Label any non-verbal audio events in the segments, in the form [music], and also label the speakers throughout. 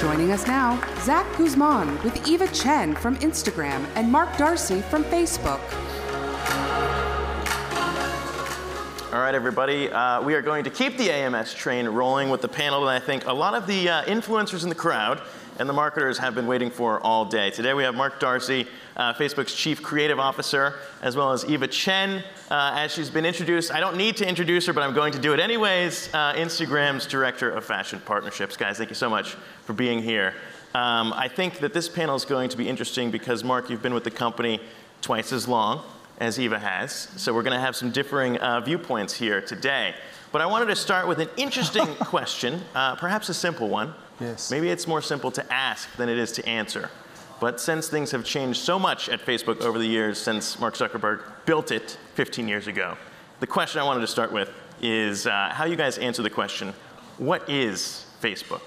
Speaker 1: Joining us now, Zach Guzman with Eva Chen from Instagram and Mark D'Arcy from Facebook.
Speaker 2: All right, everybody. Uh, we are going to keep the AMS train rolling with the panel and I think a lot of the uh, influencers in the crowd and the marketers have been waiting for all day. Today we have Mark D'Arcy, uh, Facebook's Chief Creative Officer, as well as Eva Chen, uh, as she's been introduced. I don't need to introduce her, but I'm going to do it anyways. Uh, Instagram's Director of Fashion Partnerships. Guys, thank you so much for being here. Um, I think that this panel is going to be interesting because, Mark, you've been with the company twice as long as Eva has. So we're going to have some differing uh, viewpoints here today. But I wanted to start with an interesting [laughs] question, uh, perhaps a simple one.
Speaker 3: Yes.
Speaker 2: Maybe it's more simple to ask than it is to answer. But since things have changed so much at Facebook over the years since Mark Zuckerberg built it 15 years ago, the question I wanted to start with is uh, how you guys answer the question, what is Facebook?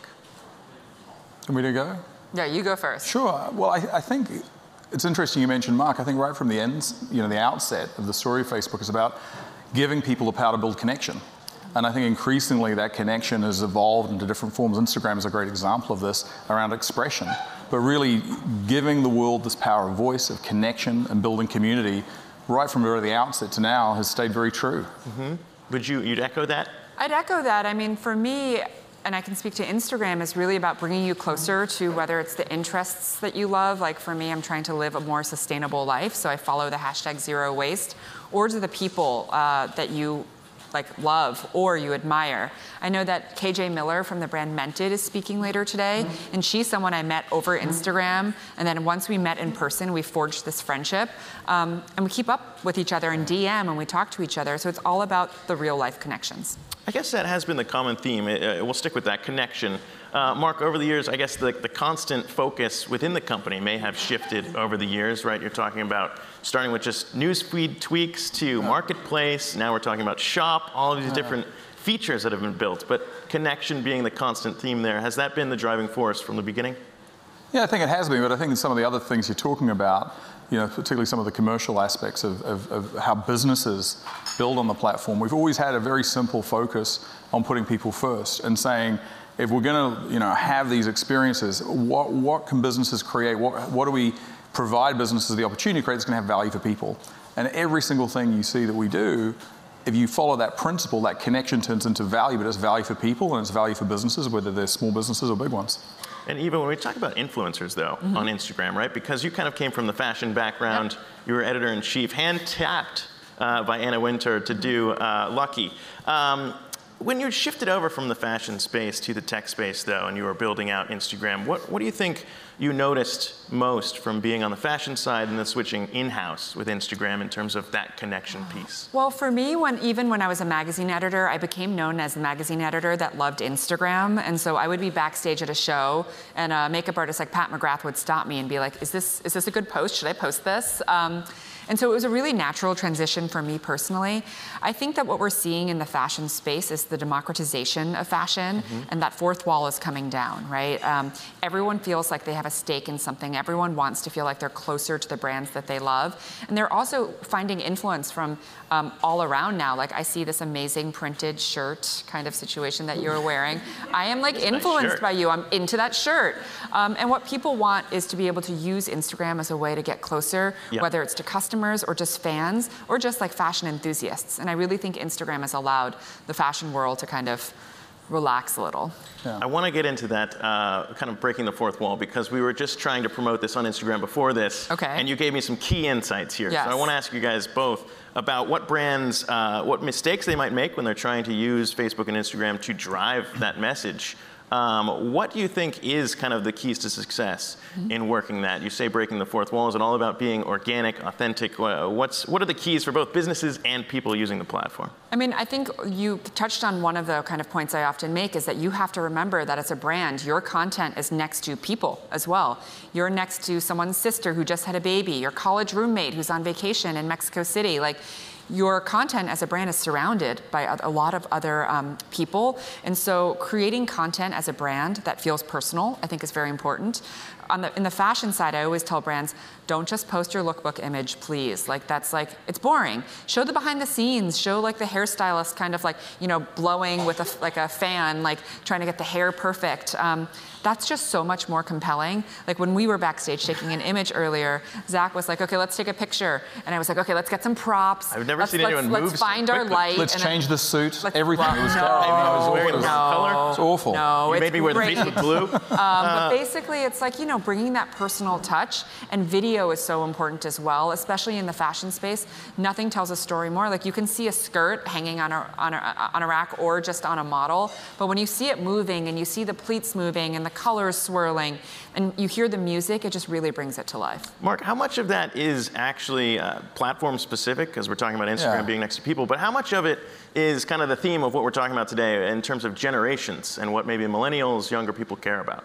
Speaker 3: Can we to go?
Speaker 4: Yeah, you go first.
Speaker 3: Sure. Well, I, I think it's interesting you mentioned Mark. I think right from the end, you know, the outset of the story of Facebook is about giving people the power to build connection. And I think increasingly that connection has evolved into different forms. Instagram is a great example of this around expression, but really giving the world this power of voice, of connection, and building community right from the very outset to now has stayed very true.
Speaker 2: Mm-hmm. Would you you'd echo that?
Speaker 4: I'd echo that. I mean, for me, and I can speak to Instagram, is really about bringing you closer to whether it's the interests that you love. Like for me, I'm trying to live a more sustainable life, so I follow the hashtag zero waste, or to the people uh, that you like love or you admire. I know that KJ Miller from the brand Mented is speaking later today, and she's someone I met over Instagram. And then once we met in person, we forged this friendship. Um, and we keep up with each other in DM and we talk to each other. So it's all about the real life connections.
Speaker 2: I guess that has been the common theme. Uh, we'll stick with that connection. Uh, Mark, over the years, I guess the, the constant focus within the company may have shifted over the years, right? You're talking about starting with just newsfeed tweaks to marketplace. Now we're talking about shop, all of these different features that have been built. But connection being the constant theme there, has that been the driving force from the beginning?
Speaker 3: Yeah, I think it has been, but I think in some of the other things you're talking about, you know, particularly some of the commercial aspects of, of, of how businesses build on the platform, we've always had a very simple focus on putting people first and saying, if we're going to you know, have these experiences, what, what can businesses create? What, what do we provide businesses the opportunity to create that's going to have value for people? And every single thing you see that we do, if you follow that principle, that connection turns into value, but it's value for people and it's value for businesses, whether they're small businesses or big ones.
Speaker 2: And even when we talk about influencers, though, mm-hmm. on Instagram, right? Because you kind of came from the fashion background, yep. you were editor in chief, hand tapped uh, by Anna Wintour to do uh, Lucky. Um, when you shifted over from the fashion space to the tech space, though, and you were building out Instagram, what, what do you think you noticed most from being on the fashion side and then switching in-house with Instagram in terms of that connection piece?
Speaker 4: Well, for me, when even when I was a magazine editor, I became known as the magazine editor that loved Instagram, and so I would be backstage at a show, and a makeup artist like Pat McGrath would stop me and be like, "Is this is this a good post? Should I post this?" Um, and so it was a really natural transition for me personally. I think that what we're seeing in the fashion space is the democratization of fashion, mm-hmm. and that fourth wall is coming down, right? Um, everyone feels like they have a stake in something. Everyone wants to feel like they're closer to the brands that they love. And they're also finding influence from um, all around now. Like I see this amazing printed shirt kind of situation that you're wearing. [laughs] I am like influenced by you. I'm into that shirt. Um, and what people want is to be able to use Instagram as a way to get closer, yep. whether it's to customers or just fans or just like fashion enthusiasts. And I really think Instagram has allowed the fashion world to kind of relax a little.
Speaker 2: Yeah. I want to get into that uh, kind of breaking the fourth wall because we were just trying to promote this on Instagram before this.
Speaker 4: Okay.
Speaker 2: And you gave me some key insights here.
Speaker 4: Yes.
Speaker 2: So I want to ask you guys both about what brands, uh, what mistakes they might make when they're trying to use Facebook and Instagram to drive that message. Um, what do you think is kind of the keys to success mm-hmm. in working that? You say breaking the fourth wall. Is it all about being organic, authentic? What's, what are the keys for both businesses and people using the platform?
Speaker 4: I mean, I think you touched on one of the kind of points I often make is that you have to remember that as a brand, your content is next to people as well. You're next to someone's sister who just had a baby, your college roommate who's on vacation in Mexico City. Like, your content as a brand is surrounded by a lot of other um, people. And so creating content as a brand that feels personal, I think is very important. On the, in the fashion side, I always tell brands, don't just post your lookbook image, please. Like that's like, it's boring. Show the behind the scenes, show like the hairstylist kind of like, you know, blowing with a, like a fan, like trying to get the hair perfect. Um, that's just so much more compelling. Like when we were backstage taking an image earlier, Zach was like, okay, let's take a picture. And I was like, okay, let's get some props.
Speaker 2: I've never
Speaker 4: let's,
Speaker 2: seen
Speaker 4: let's,
Speaker 2: anyone
Speaker 4: let's
Speaker 2: move so
Speaker 4: find our light.
Speaker 3: Let's change
Speaker 4: then,
Speaker 3: the suit. Everything.
Speaker 4: well,
Speaker 3: was
Speaker 4: no.
Speaker 3: terrible.
Speaker 2: I was wearing
Speaker 3: it was awful.
Speaker 2: color.
Speaker 3: It's awful.
Speaker 4: No,
Speaker 2: You
Speaker 4: it's
Speaker 2: made me wear the
Speaker 4: great.
Speaker 2: Facebook blue. [laughs]
Speaker 4: Um, but basically, it's like, you know, bringing that personal touch, and video is so important as well, especially in the fashion space. Nothing tells a story more. Like, you can see a skirt hanging on a, on a, on a rack or just on a model, but when you see it moving and you see the pleats moving and the colors swirling, and you hear the music, it just really brings it to life.
Speaker 2: Mark, how much of that is actually uh, platform specific? Because we're talking about Instagram
Speaker 3: Yeah.
Speaker 2: being next to people, but how much of it is kind of the theme of what we're talking about today in terms of generations and what maybe millennials, younger people care about?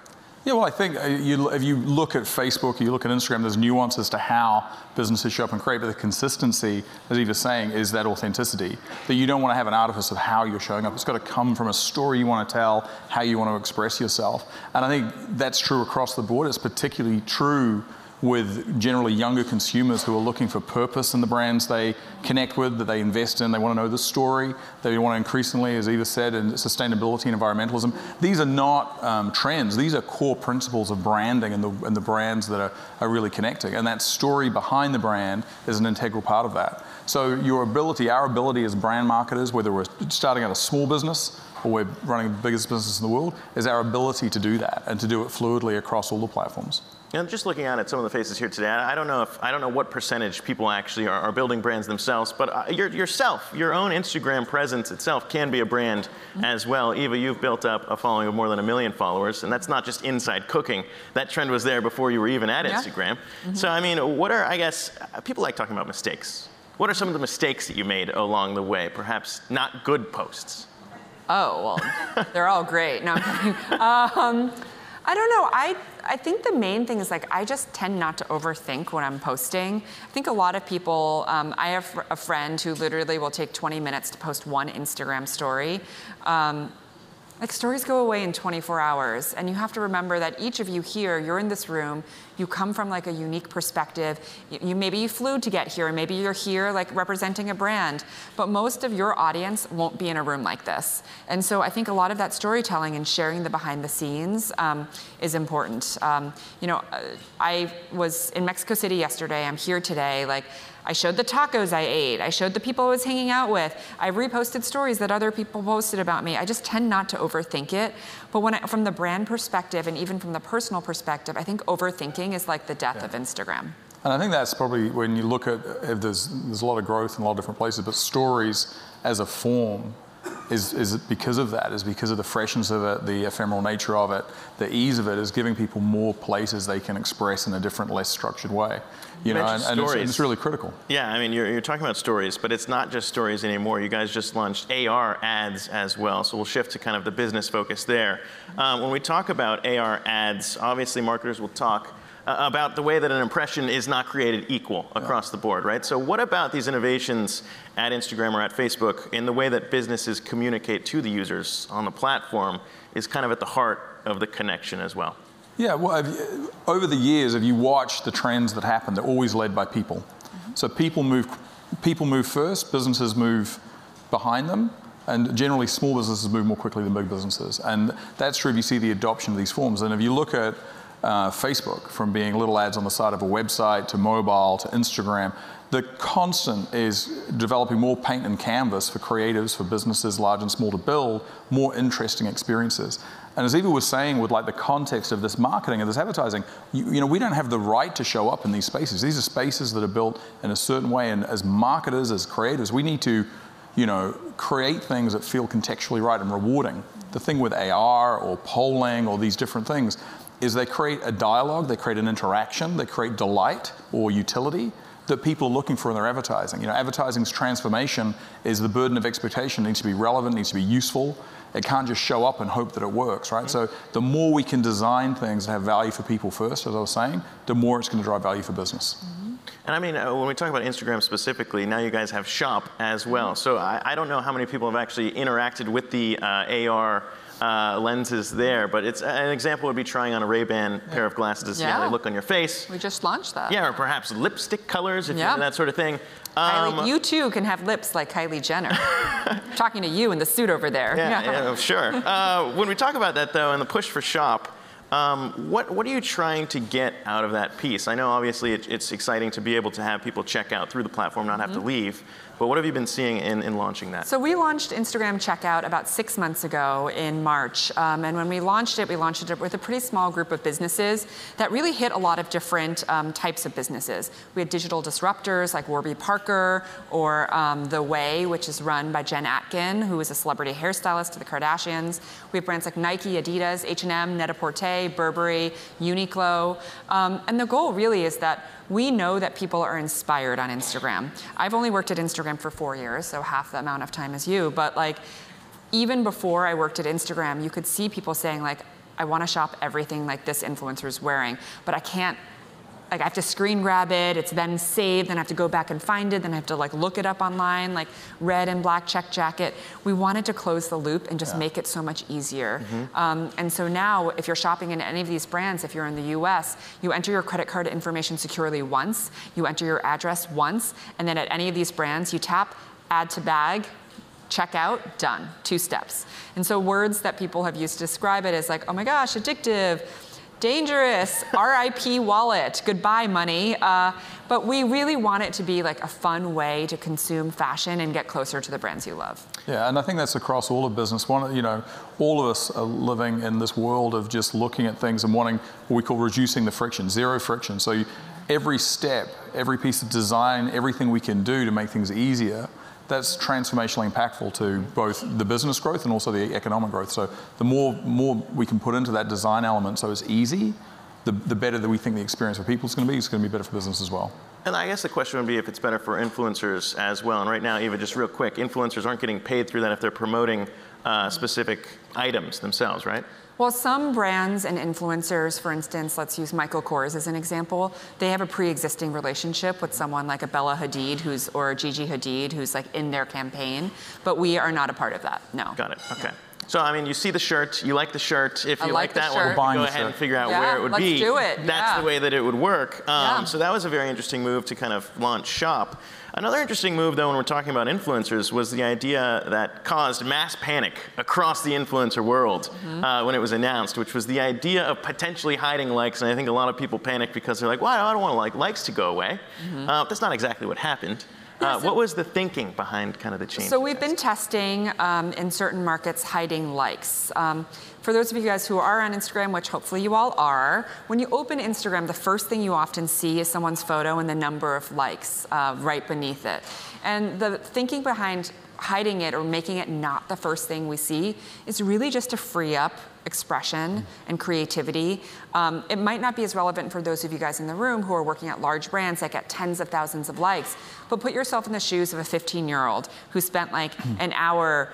Speaker 3: Yeah, well, I think uh, you, if you look at Facebook, you look at Instagram, there's nuances to how businesses show up and create, but the consistency, as Eva's saying, is that authenticity. That you don't want to have an artifice of how you're showing up. It's got to come from a story you want to tell, how you want to express yourself. And I think that's true across the board. It's particularly true with generally younger consumers who are looking for purpose in the brands they connect with, that they invest in. They want to know the story. They want to increasingly, as Eva said, in sustainability and environmentalism. These are not um, trends. These are core principles of branding and the, and the brands that are, are really connecting. And that story behind the brand is an integral part of that. So your ability, our ability as brand marketers, whether we're starting out a small business or we're running the biggest business in the world, is our ability to do that and to do it fluidly across all the platforms.
Speaker 2: And just looking at it, some of the faces here today, I don't know if I don't know what percentage people actually are, are building brands themselves, but uh, your, yourself, your own Instagram presence itself can be a brand as well. Eva, you've built up a following of more than a million followers, and that's not just inside cooking. That trend was there before you were even at
Speaker 4: Yeah.
Speaker 2: Instagram. So I mean, what are I guess uh, people like talking about mistakes. What are some of the mistakes that you made along the way? Perhaps not good posts.
Speaker 4: Oh, well, they're all great. No. [laughs] Um, I don't know. I, I think the main thing is like I just tend not to overthink when I'm posting. I think a lot of people, um, I have a friend who literally will take 20 minutes to post one Instagram story. Um, like stories go away in 24 hours, and you have to remember that each of you here, you're in this room, you come from like a unique perspective. You, you maybe you flew to get here, maybe you're here like representing a brand, but most of your audience won't be in a room like this. And so I think a lot of that storytelling and sharing the behind the scenes um, is important. Um, you know, uh, I was in Mexico City yesterday. I'm here today. Like. I showed the tacos I ate. I showed the people I was hanging out with. I reposted stories that other people posted about me. I just tend not to overthink it. But when I, from the brand perspective and even from the personal perspective, I think overthinking is like the death of Instagram.
Speaker 3: And I think that's probably when you look at if there's there's a lot of growth in a lot of different places, but stories as a form is is because of that, is because of the freshness of it, the ephemeral nature of it, the ease of it is giving people more places they can express in a different, less structured way. You know, and, and it's, it's really critical.
Speaker 2: Yeah, I mean, you're, you're talking about stories, but it's not just stories anymore. You guys just launched AR ads as well, so we'll shift to kind of the business focus there. Um, when we talk about AR ads, obviously marketers will talk about the way that an impression is not created equal across the board, right? So, what about these innovations at Instagram or at Facebook in the way that businesses communicate to the users on the platform is kind of at the heart of the connection as well?
Speaker 3: Yeah, well, you, over the years, if you watch the trends that happen, they're always led by people. Mm-hmm. So people move, people move first, businesses move behind them, and generally small businesses move more quickly than big businesses. And that's true if you see the adoption of these forms. And if you look at uh, Facebook, from being little ads on the side of a website to mobile to Instagram, the constant is developing more paint and canvas for creatives, for businesses large and small to build more interesting experiences. And as Eva was saying, with like the context of this marketing and this advertising, you, you know, we don't have the right to show up in these spaces. These are spaces that are built in a certain way, and as marketers, as creators, we need to, you know, create things that feel contextually right and rewarding. The thing with AR or polling or these different things is they create a dialogue, they create an interaction, they create delight or utility that people are looking for in their advertising. You know, advertising's transformation is the burden of expectation needs to be relevant, needs to be useful. It can't just show up and hope that it works, right? So the more we can design things that have value for people first, as I was saying, the more it's going to drive value for business.
Speaker 2: And I mean, uh, when we talk about Instagram specifically, now you guys have Shop as well. So I, I don't know how many people have actually interacted with the uh, AR uh, lenses there, but it's an example would be trying on a Ray-Ban pair of glasses to see how they look on your face.
Speaker 4: We just launched that.
Speaker 2: Yeah, or perhaps lipstick colors, if
Speaker 4: Yeah.
Speaker 2: you're that sort of thing.
Speaker 4: Kylie,
Speaker 2: Um,
Speaker 4: you too can have lips like Kylie Jenner. [laughs] Talking to you in the suit over there.
Speaker 2: Yeah, yeah, sure. [laughs] Uh, when we talk about that, though, and the push for shop, um, what, what are you trying to get out of that piece? I know, obviously, it, it's exciting to be able to have people check out through the platform, not have to leave. But what have you been seeing in, in launching that?
Speaker 4: So we launched Instagram Checkout about six months ago in March, um, and when we launched it, we launched it with a pretty small group of businesses that really hit a lot of different um, types of businesses. We had digital disruptors like Warby Parker or um, The Ouai, which is run by Jen Atkin, who is a celebrity hairstylist to the Kardashians. We have brands like Nike, Adidas, H&M, Net-a-Porter, Burberry, Uniqlo, um, and the goal really is that we know that people are inspired on Instagram. I've only worked at Instagram for four years, so half the amount of time as you, but like even before I worked at Instagram, you could see people saying like, I want to shop everything like this influencer is wearing, but I can't like I have to screen grab it, it's then saved, then I have to go back and find it, then I have to like look it up online, like red and black check jacket. We wanted to close the loop and just make it so much easier. Um, and so now, if you're shopping in any of these brands, if you're in the US, you enter your credit card information securely once, you enter your address once, and then at any of these brands, you tap add to bag, checkout, done, two steps. And so words that people have used to describe it is like, oh my gosh, addictive, dangerous, RIP wallet, goodbye money. Uh, but we really want it to be like a fun way to consume fashion and get closer to the brands you love.
Speaker 3: Yeah, and I think that's across all of business. One, you know, all of us are living in this world of just looking at things and wanting what we call reducing the friction, zero friction. So you, every step, every piece of design, everything we can do to make things easier, that's transformationally impactful to both the business growth and also the economic growth. So the more more we can put into that design element, so it's easy, the, the better that we think the experience for people is going to be. It's going to be better for business as well.
Speaker 2: And I guess the question would be if it's better for influencers as well. And right now, Eva, just real quick, influencers aren't getting paid through that if they're promoting uh, specific items themselves, right?
Speaker 4: Well, some brands and influencers, for instance, let's use Michael Kors as an example, they have a pre-existing relationship with someone like a Bella Hadid who's or a Gigi Hadid who's like in their campaign, but we are not a part of that. No.
Speaker 2: Got it. Okay. So I mean, you see the shirt, you like the shirt. If
Speaker 4: I
Speaker 2: you
Speaker 4: like the
Speaker 2: that
Speaker 4: shirt.
Speaker 2: one,
Speaker 3: Buying
Speaker 2: go
Speaker 3: the
Speaker 2: ahead and figure out
Speaker 4: Yeah,
Speaker 2: where it would
Speaker 4: let's
Speaker 2: be.
Speaker 4: do it.
Speaker 2: That's
Speaker 4: Yeah.
Speaker 2: the way that it would work. Um,
Speaker 4: Yeah.
Speaker 2: So that was a very interesting move to kind of launch shop. Another interesting move, though, when we're talking about influencers, was the idea that caused mass panic across the influencer world
Speaker 4: Mm-hmm.
Speaker 2: uh, when it was announced, which was the idea of potentially hiding likes. And I think a lot of people panicked because they're like, "Well, I don't want like likes to go away."
Speaker 4: Mm-hmm.
Speaker 2: Uh, that's not exactly what happened. Uh, what was the thinking behind kind of the change?
Speaker 4: So we've been testing um, in certain markets hiding likes. Um, for those of you guys who are on Instagram, which hopefully you all are, when you open Instagram, the first thing you often see is someone's photo and the number of likes uh, right beneath it. And the thinking behind hiding it or making it not the first thing we see is really just to free up expression and creativity. Um, it might not be as relevant for those of you guys in the room who are working at large brands that get tens of thousands of likes, but put yourself in the shoes of a 15 year old who spent like an hour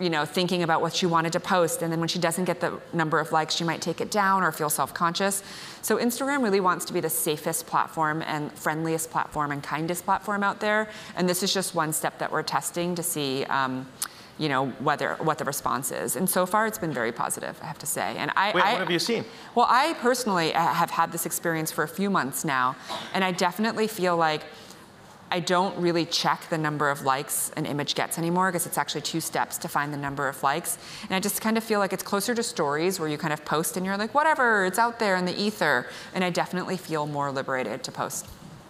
Speaker 4: you know, thinking about what she wanted to post, and then when she doesn't get the number of likes, she might take it down or feel self-conscious. So Instagram really wants to be the safest platform and friendliest platform and kindest platform out there, and this is just one step that we're testing to see. Um, you know whether what the response is, and so far it's been very positive. I have to say, and I.
Speaker 2: Wait,
Speaker 4: I
Speaker 2: what have you seen?
Speaker 4: Well, I personally uh, have had this experience for a few months now, and I definitely feel like I don't really check the number of likes an image gets anymore because it's actually two steps to find the number of likes. And I just kind of feel like it's closer to stories where you kind of post and you're like, whatever, it's out there in the ether. And I definitely feel more liberated to post.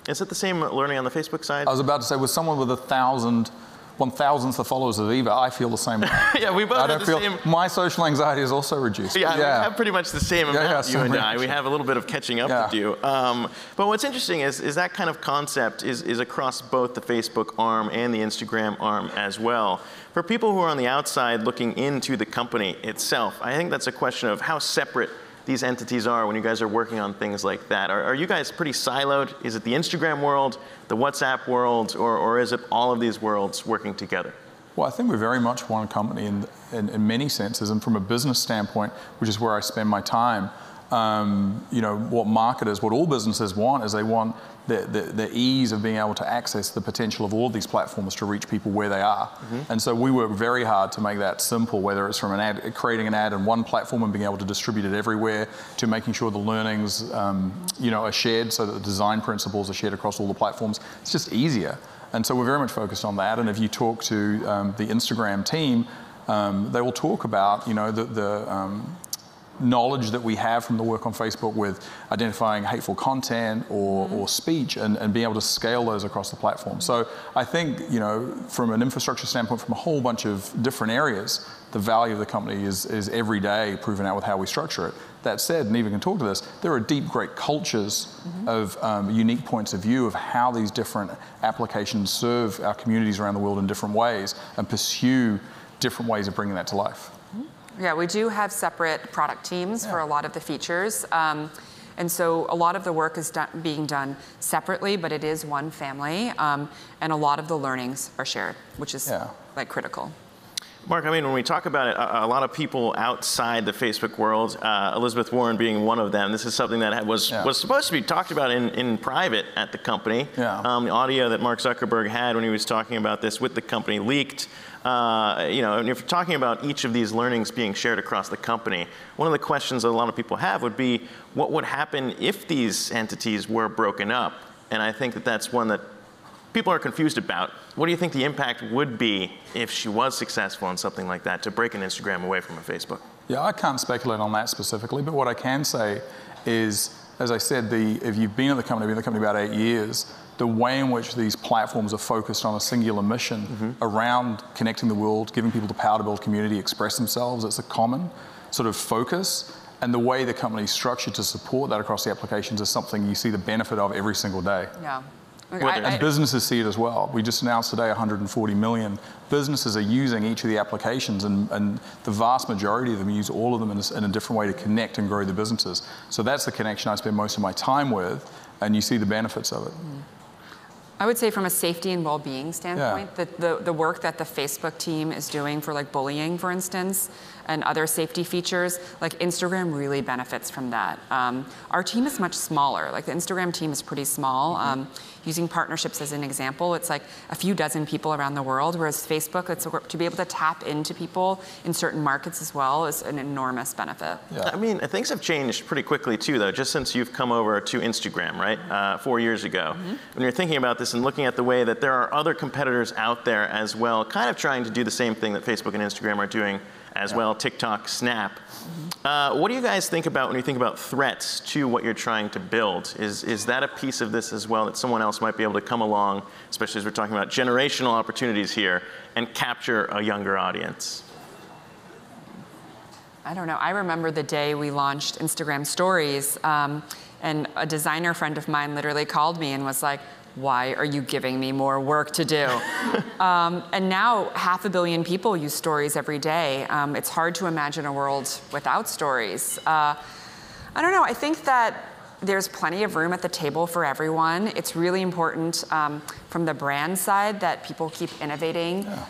Speaker 2: Is it the same learning on the Facebook side?
Speaker 3: I was about to say, with someone with a thousand, one thousandth of followers of Eva, I feel the same way. [laughs]
Speaker 2: yeah, we both
Speaker 3: I
Speaker 2: have
Speaker 3: don't
Speaker 2: the
Speaker 3: feel
Speaker 2: same.
Speaker 3: my social anxiety is also reduced.
Speaker 2: Yeah, we have pretty much the same
Speaker 3: Yeah,
Speaker 2: amount,
Speaker 3: yeah,
Speaker 2: you and I. We have a little bit of catching up
Speaker 3: Yeah.
Speaker 2: to do. Um, but what's interesting is, is that kind of concept is, is across both the Facebook arm and the Instagram arm as well. For people who are on the outside looking into the company itself, I think that's a question of how separate these entities are when you guys are working on things like that. Are, are you guys pretty siloed? Is it the Instagram world, the WhatsApp world, or, or is it all of these worlds working together?
Speaker 3: Well, I think we're very much one company in, in, in many senses, and from a business standpoint, which is where I spend my time. um, you know, what marketers, what all businesses want is they want the, the, the, ease of being able to access the potential of all of these platforms to reach people where they are. Mm-hmm. And so we work very hard to make that simple, whether it's from an ad, creating an ad in one platform and being able to distribute it everywhere, to making sure the learnings, um, you know, are shared so that the design principles are shared across all the platforms. It's just easier. And so we're very much focused on that. And if you talk to um, the Instagram team, um, they will talk about, you know, the, the um, knowledge that we have from the work on Facebook with identifying hateful content or, mm-hmm. or speech and, and being able to scale those across the platform. So I think, you know, from an infrastructure standpoint, from a whole bunch of different areas, the value of the company is, is every day proven out with how we structure it. That said, and even can talk to this, there are deep, great cultures mm-hmm. of um, unique points of view of how these different applications serve our communities around the world in different ways and pursue different ways of bringing that to life.
Speaker 4: Yeah, we do have separate product teams yeah. for a lot of the features. Um, and so a lot of the work is done, being done separately, but it is one family. Um, and a lot of the learnings are shared, which is yeah. like critical.
Speaker 2: Mark, I mean, when we talk about it, a, a lot of people outside the Facebook world, uh, Elizabeth Warren being one of them, this is something that was yeah. was supposed to be talked about in, in private at the company. Yeah. Um, the audio that Mark Zuckerberg had when he was talking about this with the company leaked. Uh, you know, and if you're talking about each of these learnings being shared across the company, one of the questions that a lot of people have would be, what would happen if these entities were broken up? And I think that that's one that people are confused about. What do you think the impact would be if she was successful in something like that to break an Instagram away from a Facebook?
Speaker 3: Yeah, I can't speculate on that specifically, but what I can say is, as I said, the, if you've been at the company, been at the company about eight years, the way in which these platforms are focused on a singular mission mm-hmm. around connecting the world, giving people the power to build community, express themselves, it's a common sort of focus. And the way the company is structured to support that across the applications is something you see the benefit of every single day.
Speaker 4: Yeah.
Speaker 3: Okay, I, and businesses see it as well. We just announced today 140 million businesses are using each of the applications, and, and the vast majority of them use all of them in a, in a different way to connect and grow their businesses. So that's the connection I spend most of my time with, and you see the benefits of it. Mm.
Speaker 4: I would say from a safety and well-being standpoint, yeah. the, the, the work that the Facebook team is doing for like bullying, for instance, and other safety features, like Instagram really benefits from that. Um, our team is much smaller. Like the Instagram team is pretty small. Mm-hmm. Um, using partnerships as an example, it's like a few dozen people around the world, whereas Facebook, it's, to be able to tap into people in certain markets as well is an enormous benefit.
Speaker 2: Yeah. I mean, things have changed pretty quickly too, though, just since you've come over to Instagram, right? Uh, four years ago. Mm-hmm. When you're thinking about this and looking at the way that there are other competitors out there as well, kind of trying to do the same thing that Facebook and Instagram are doing as yeah. well, TikTok, Snap. Mm-hmm. Uh, what do you guys think about when you think about threats to what you're trying to build? Is, is that a piece of this as well that someone else might be able to come along, especially as we're talking about generational opportunities here, and capture a younger audience?
Speaker 4: I don't know. I remember the day we launched Instagram Stories, um, and a designer friend of mine literally called me and was like, why are you giving me more work to do? [laughs] um, and now half a billion people use stories every day. Um, it's hard to imagine a world without stories. Uh, I don't know, I think that there's plenty of room at the table for everyone. It's really important um, from the brand side that people keep innovating. Yeah.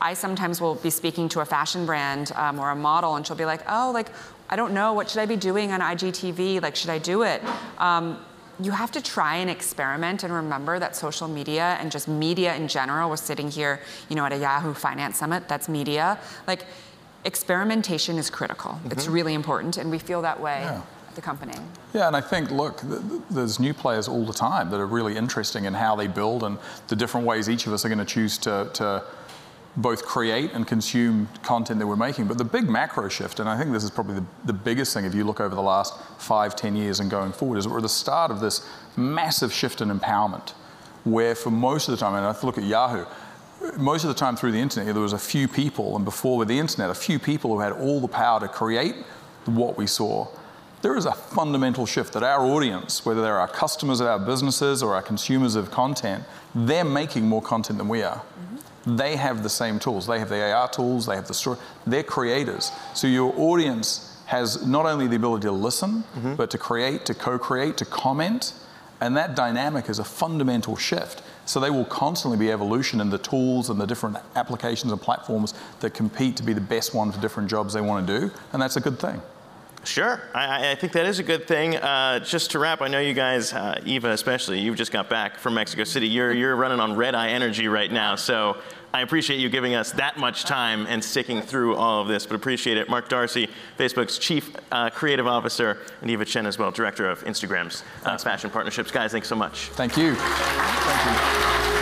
Speaker 4: I sometimes will be speaking to a fashion brand um, or a model, and she'll be like, "Oh, like I don't know, what should I be doing on IGTV? Like, should I do it?" Um, you have to try and experiment and remember that social media and just media in general, we're sitting here, you know, at a Yahoo Finance Summit, that's media. Like, experimentation is critical. Mm-hmm. It's really important, and we feel that way. Yeah. at The company.
Speaker 3: Yeah, and I think, look, there's new players all the time that are really interesting in how they build and the different ways each of us are going to choose to, to both create and consume content that we're making. But the big macro shift, and I think this is probably the, the biggest thing if you look over the last five, ten years and going forward, is we're at the start of this massive shift in empowerment, where for most of the time, and I look at Yahoo, most of the time through the internet, there was a few people, and before with the internet, a few people who had all the power to create what we saw. There is a fundamental shift that our audience, whether they're our customers of our businesses or our consumers of content, they're making more content than we are. Mm-hmm they have the same tools. They have the AR tools, they have the story. They're creators. So your audience has not only the ability to listen, mm-hmm. but to create, to co create, to comment. And that dynamic is a fundamental shift. So they will constantly be evolution in the tools and the different applications and platforms that compete to be the best one for different jobs they want to do. And that's a good thing.
Speaker 2: Sure. I, I, think that is a good thing. Uh, just to wrap, I know you guys, uh, Eva especially, you've just got back from Mexico City. You're, you're running on red eye energy right now. So I appreciate you giving us that much time and sticking through all of this, but appreciate it. Mark D'Arcy, Facebook's Chief uh, Creative Officer, and Eva Chen as well, Director of Instagram's uh, Fashion Partnerships. Guys, thanks so much.
Speaker 3: Thank you. Thank you.